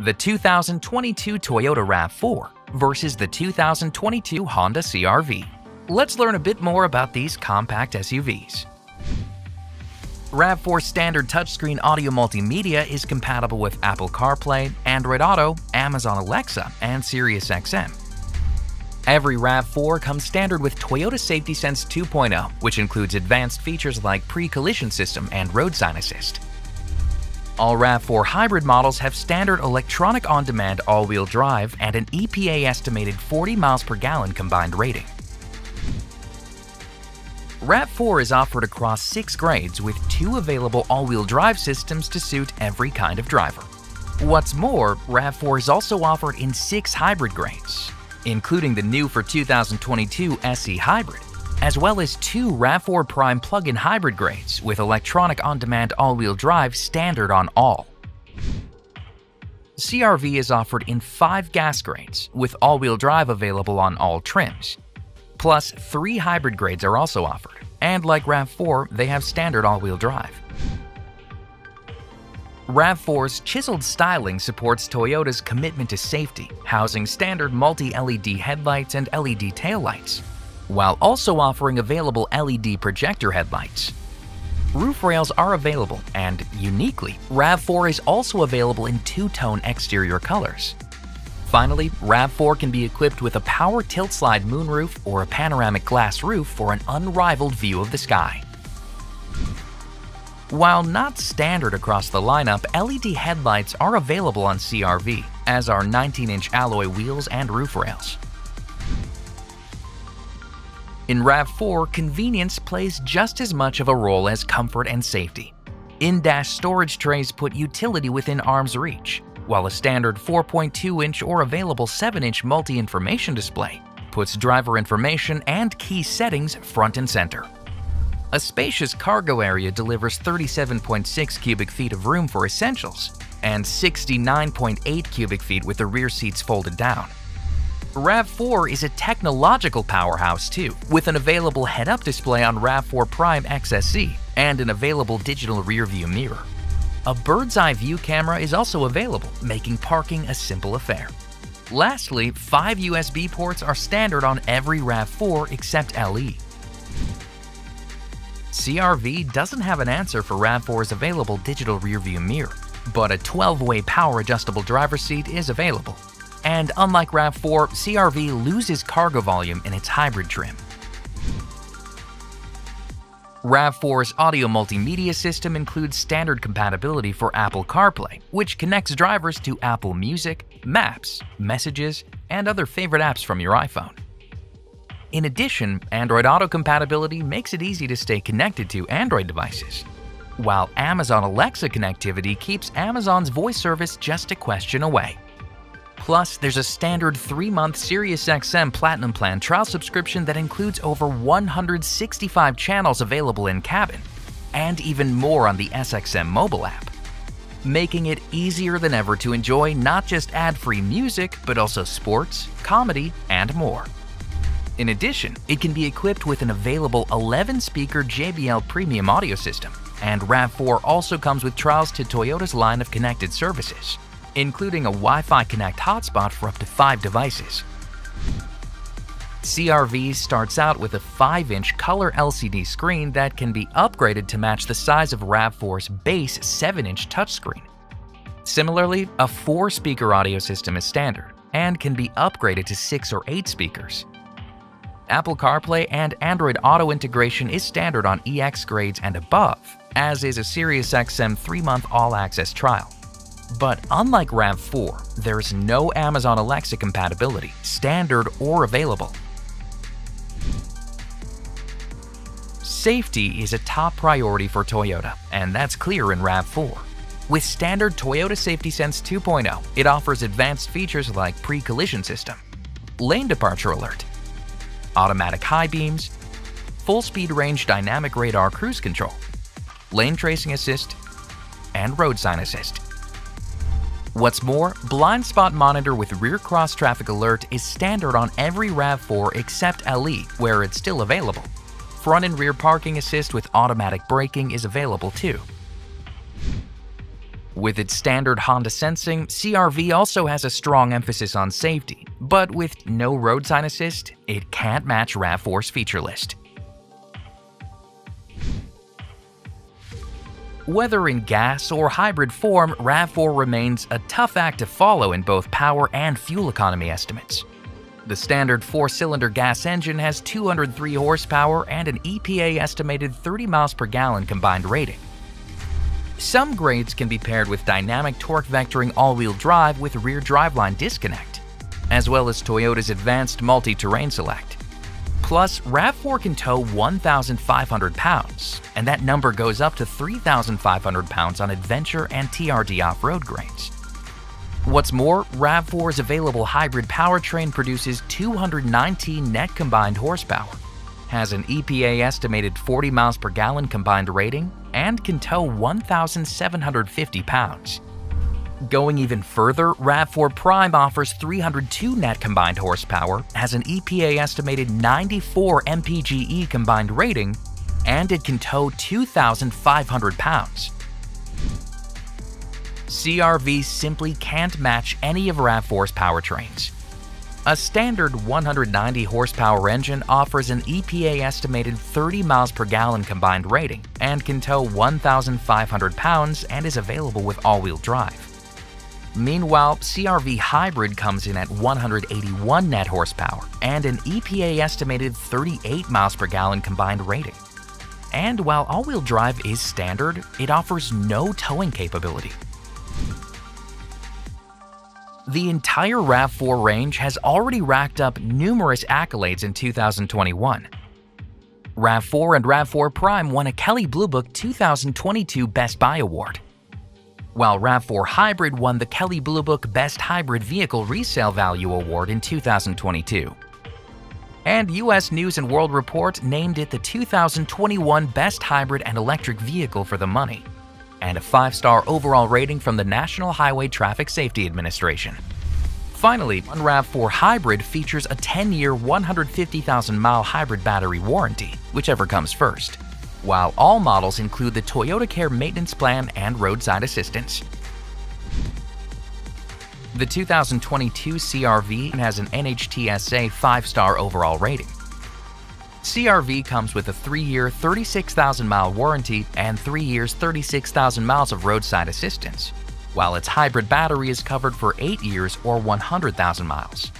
the 2022 Toyota RAV4 versus the 2022 Honda CRV. Let's learn a bit more about these compact SUVs. RAV4 standard touchscreen audio multimedia is compatible with Apple CarPlay, Android Auto, Amazon Alexa, and SiriusXM. Every RAV4 comes standard with Toyota Safety Sense 2.0, which includes advanced features like pre-collision system and road sign assist. All RAV4 hybrid models have standard electronic on-demand all-wheel drive and an EPA estimated 40 miles per gallon combined rating. RAV4 is offered across six grades with two available all-wheel drive systems to suit every kind of driver. What's more, RAV4 is also offered in six hybrid grades, including the new for 2022 SE Hybrid, as well as two RAV4 Prime plug-in hybrid grades with electronic on-demand all-wheel drive standard on all. CRV is offered in five gas grades, with all-wheel drive available on all trims. Plus, three hybrid grades are also offered, and like RAV4, they have standard all-wheel drive. RAV4's chiseled styling supports Toyota's commitment to safety, housing standard multi-LED headlights and LED taillights, while also offering available LED projector headlights. Roof rails are available, and uniquely, RAV4 is also available in two-tone exterior colors. Finally, RAV4 can be equipped with a power tilt-slide moonroof or a panoramic glass roof for an unrivaled view of the sky. While not standard across the lineup, LED headlights are available on CRV, as are 19-inch alloy wheels and roof rails. In RAV4, convenience plays just as much of a role as comfort and safety. In-dash storage trays put utility within arm's reach, while a standard 4.2-inch or available 7-inch multi-information display puts driver information and key settings front and center. A spacious cargo area delivers 37.6 cubic feet of room for essentials and 69.8 cubic feet with the rear seats folded down. RAV4 is a technological powerhouse too, with an available head-up display on RAV4 Prime XSE and an available digital rear-view mirror. A bird's eye view camera is also available, making parking a simple affair. Lastly, five USB ports are standard on every RAV4 except LE. CRV doesn't have an answer for RAV4's available digital rearview mirror, but a 12-way power adjustable driver seat is available. And unlike RAV4, CRV loses cargo volume in its hybrid trim. RAV4's audio multimedia system includes standard compatibility for Apple CarPlay, which connects drivers to Apple Music, Maps, Messages, and other favorite apps from your iPhone. In addition, Android Auto compatibility makes it easy to stay connected to Android devices, while Amazon Alexa connectivity keeps Amazon's voice service just a question away. Plus, there's a standard 3-month SiriusXM Platinum Plan trial subscription that includes over 165 channels available in cabin, and even more on the SXM mobile app, making it easier than ever to enjoy not just ad-free music, but also sports, comedy, and more. In addition, it can be equipped with an available 11-speaker JBL premium audio system, and RAV4 also comes with trials to Toyota's line of connected services, including a Wi-Fi Connect hotspot for up to 5 devices. CRV starts out with a 5-inch color LCD screen that can be upgraded to match the size of RAV4's base 7-inch touchscreen. Similarly, a 4-speaker audio system is standard and can be upgraded to 6 or 8 speakers. Apple CarPlay and Android Auto integration is standard on EX grades and above, as is a SiriusXM 3-month all-access trial. But unlike RAV4, there's no Amazon Alexa compatibility, standard or available. Safety is a top priority for Toyota, and that's clear in RAV4. With standard Toyota Safety Sense 2.0, it offers advanced features like pre-collision system, lane departure alert, automatic high beams, full speed range dynamic radar cruise control, lane tracing assist, and road sign assist. What's more, blind spot monitor with rear cross traffic alert is standard on every RAV4 except LE, where it's still available. Front and rear parking assist with automatic braking is available too. With its standard Honda sensing, CRV also has a strong emphasis on safety, but with no road sign assist, it can't match RAV4's feature list. Whether in gas or hybrid form, RAV4 remains a tough act to follow in both power and fuel economy estimates. The standard four-cylinder gas engine has 203 horsepower and an EPA estimated 30 miles per gallon combined rating. Some grades can be paired with dynamic torque vectoring all-wheel drive with rear driveline disconnect, as well as Toyota's advanced multi-terrain select. Plus, RAV4 can tow 1,500 pounds, and that number goes up to 3,500 pounds on adventure and TRD off-road grades. What's more, RAV4's available hybrid powertrain produces 219 net combined horsepower, has an EPA estimated 40 miles per gallon combined rating, and can tow 1,750 pounds. Going even further, RAV4 Prime offers 302 net combined horsepower, has an EPA estimated 94 mpge combined rating, and it can tow 2,500 pounds. CRV simply can't match any of RAV4's powertrains. A standard 190 horsepower engine offers an EPA estimated 30 miles per gallon combined rating and can tow 1,500 pounds and is available with all-wheel drive. Meanwhile, CRV Hybrid comes in at 181 net horsepower and an EPA estimated 38 miles per gallon combined rating. And while all-wheel drive is standard, it offers no towing capability. The entire RAV4 range has already racked up numerous accolades in 2021. RAV4 and RAV4 Prime won a Kelley Blue Book 2022 Best Buy Award, while RAV4 Hybrid won the Kelley Blue Book Best Hybrid Vehicle Resale Value Award in 2022. And US News & World Report named it the 2021 Best Hybrid and Electric Vehicle for the Money and a 5-star overall rating from the National Highway Traffic Safety Administration. Finally, one RAV4 Hybrid features a 10-year, 150,000-mile hybrid battery warranty, whichever comes first, while all models include the Toyota Care maintenance plan and roadside assistance. The 2022 CRV has an NHTSA 5-star overall rating, CRV comes with a 3-year, 36,000-mile warranty and 3 years, 36,000 miles of roadside assistance, while its hybrid battery is covered for 8 years or 100,000 miles.